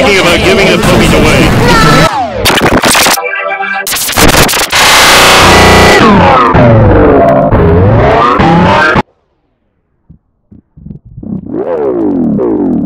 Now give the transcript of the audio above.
thinking about giving the puppies away. No!